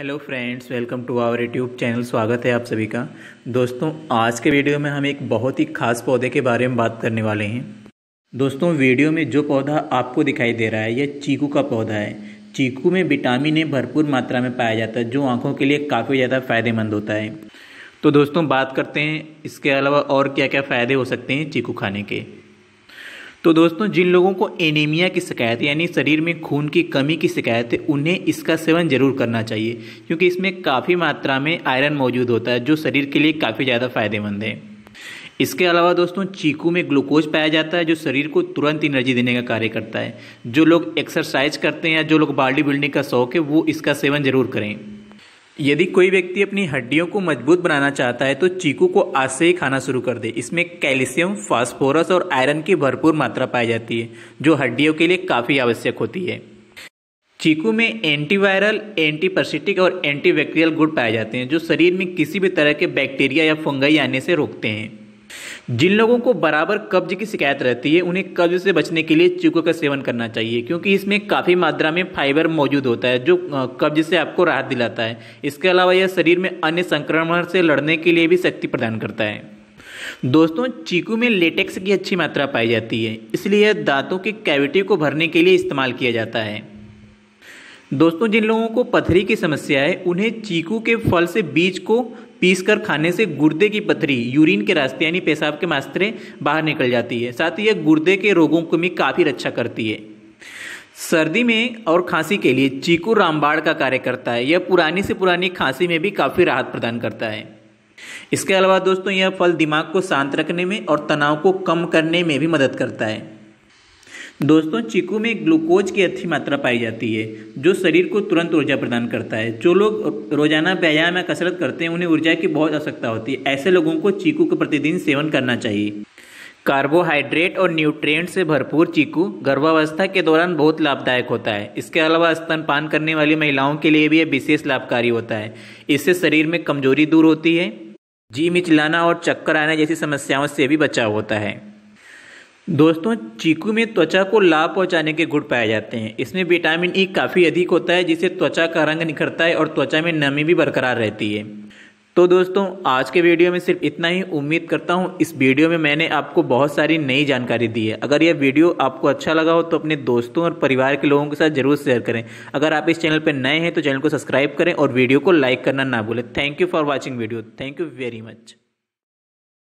Hello friends welcome to our YouTube channel स्वागत है आप सभी का। दोस्तों, आज के वीडियो में हम एक बहुत ही खास पौधे के बारे में बात करने वाले हैं। दोस्तों वीडियो में जो पौधा आपको दिखाई दे रहा है, यह चीकू का पौधा है। चीकू में विटामिन ए भरपूर मात्रा में पाया जाता है, जो आँखों के लिए काफ़ी ज़्यादा फ़ायदेमंद होता है। तो दोस्तों, बात करते हैं, इसके अलावा और क्या क्या फ़ायदे हो सकते हैं चीकू खाने के। तो दोस्तों, जिन लोगों को एनीमिया की शिकायत, यानी शरीर में खून की कमी की शिकायत है, उन्हें इसका सेवन ज़रूर करना चाहिए, क्योंकि इसमें काफ़ी मात्रा में आयरन मौजूद होता है, जो शरीर के लिए काफ़ी ज़्यादा फ़ायदेमंद है। इसके अलावा दोस्तों, चीकू में ग्लूकोज पाया जाता है, जो शरीर को तुरंत एनर्जी देने का कार्य करता है। जो लोग एक्सरसाइज करते हैं या जो लोग बॉडी बिल्डिंग का शौक है, वो इसका सेवन ज़रूर करें। यदि कोई व्यक्ति अपनी हड्डियों को मज़बूत बनाना चाहता है तो चीकू को आज से ही खाना शुरू कर दे। इसमें कैल्शियम, फास्फोरस और आयरन की भरपूर मात्रा पाई जाती है, जो हड्डियों के लिए काफ़ी आवश्यक होती है। चीकू में एंटीवायरल एंटीपर्सिटिक और एंटीबैक्टीरियल गुड पाए जाते हैं, जो शरीर में किसी भी तरह के बैक्टीरिया या फंगई आने से रोकते हैं। जिन लोगों को बराबर कब्ज की शिकायत रहती है, उन्हें कब्ज से बचने के लिए चीकू का सेवन करना चाहिए, क्योंकि इसमें काफ़ी मात्रा में फाइबर मौजूद होता है, जो कब्ज से आपको राहत दिलाता है। इसके अलावा यह शरीर में अन्य संक्रमण से लड़ने के लिए भी शक्ति प्रदान करता है। दोस्तों, चीकू में लेटेक्स की अच्छी मात्रा पाई जाती है, इसलिए यह दांतों की कैविटी को भरने के लिए इस्तेमाल किया जाता है। दोस्तों, जिन लोगों को पथरी की समस्या है, उन्हें चीकू के फल से बीज को पीस कर खाने से गुर्दे की पथरी, यूरिन के रास्ते, यानी पेशाब के मास्त्रे बाहर निकल जाती है। साथ ही यह गुर्दे के रोगों को भी काफ़ी रक्षा करती है। सर्दी में और खांसी के लिए चीकू रामबाड़ का कार्य करता है। यह पुरानी से पुरानी खांसी में भी काफ़ी राहत प्रदान करता है। इसके अलावा दोस्तों, यह फल दिमाग को शांत रखने में और तनाव को कम करने में भी मदद करता है। दोस्तों, चीकू में ग्लूकोज की अच्छी मात्रा पाई जाती है, जो शरीर को तुरंत ऊर्जा प्रदान करता है। जो लोग रोज़ाना व्यायाम या कसरत करते हैं, उन्हें ऊर्जा की बहुत आवश्यकता होती है। ऐसे लोगों को चीकू का प्रतिदिन सेवन करना चाहिए। कार्बोहाइड्रेट और न्यूट्रिएंट से भरपूर चीकू गर्भावस्था के दौरान बहुत लाभदायक होता है। इसके अलावा स्तनपान करने वाली महिलाओं के लिए भी यह विशेष लाभकारी होता है। इससे शरीर में कमज़ोरी दूर होती है, जी मिचलाना और चक्कर आने जैसी समस्याओं से भी बचाव होता है। दोस्तों, चीकू में त्वचा को लाभ पहुँचाने के गुण पाए जाते हैं। इसमें विटामिन ई काफ़ी अधिक होता है जिससे त्वचा का रंग निखरता है और त्वचा में नमी भी बरकरार रहती है। तो दोस्तों, आज के वीडियो में सिर्फ़ इतना ही। उम्मीद करता हूँ, इस वीडियो में मैंने आपको बहुत सारी नई जानकारी दी है। अगर यह वीडियो आपको अच्छा लगा हो तो अपने दोस्तों और परिवार के लोगों के साथ ज़रूर शेयर करें। अगर आप इस चैनल पर नए हैं तो चैनल को सब्सक्राइब करें और वीडियो को लाइक करना ना भूलें। Thank you for watching video thank you very much